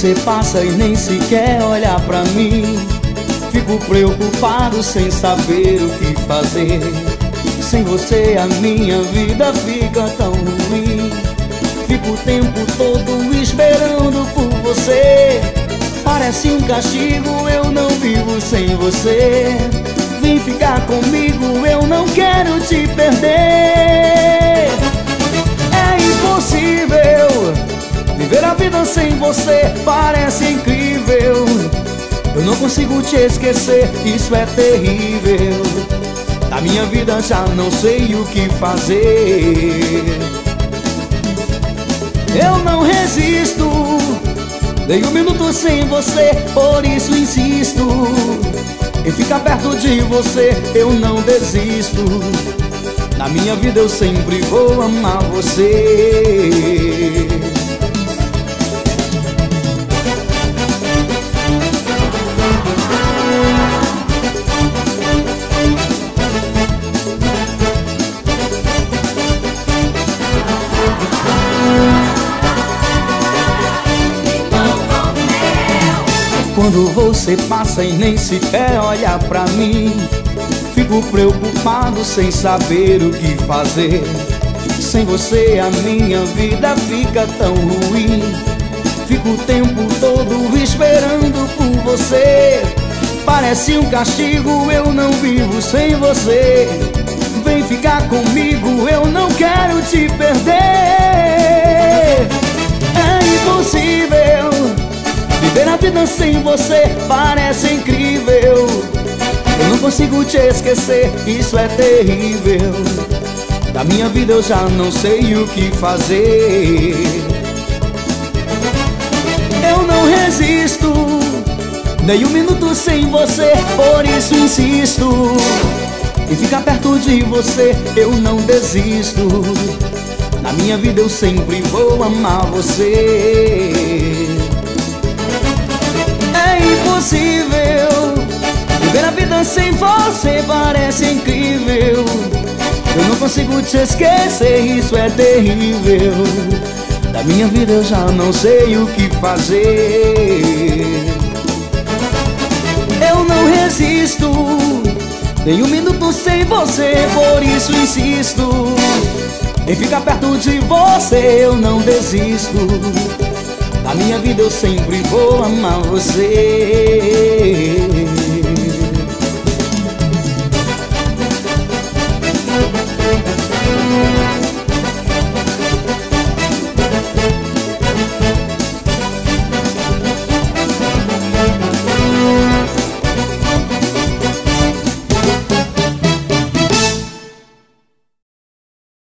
Você passa e nem sequer olha pra mim. Fico preocupado sem saber o que fazer. Sem você a minha vida fica tão ruim. Fico o tempo todo esperando por você. Parece um castigo, eu não vivo sem você. Vem ficar comigo, você parece incrível. Eu não consigo te esquecer, isso é terrível. Na minha vida já não sei o que fazer. Eu não resisto Nem um minuto sem você, por isso insisto Em ficar perto de você, eu não desisto. Na minha vida eu sempre vou amar você Quando você passa e nem sequer olha pra mim Fico preocupado sem saber o que fazer. Sem você a minha vida fica tão ruim. Fico o tempo todo esperando por você. Parece um castigo, eu não vivo sem você. Vem ficar comigo, eu não quero te perder Viver a vida sem você parece incrível. Eu não consigo te esquecer, isso é terrível. Da minha vida eu já não sei o que fazer. Eu não resisto Nem um minuto sem você, por isso insisto. Em ficar perto de você, eu não desisto. Na minha vida eu sempre vou amar você impossível Viver a vida sem você parece incrível. Eu não consigo te esquecer, isso é terrível. Da minha vida eu já não sei o que fazer. Eu não resisto Nem um minuto sem você, por isso insisto. Em ficar perto de você eu não desisto minha vida eu sempre vou amar você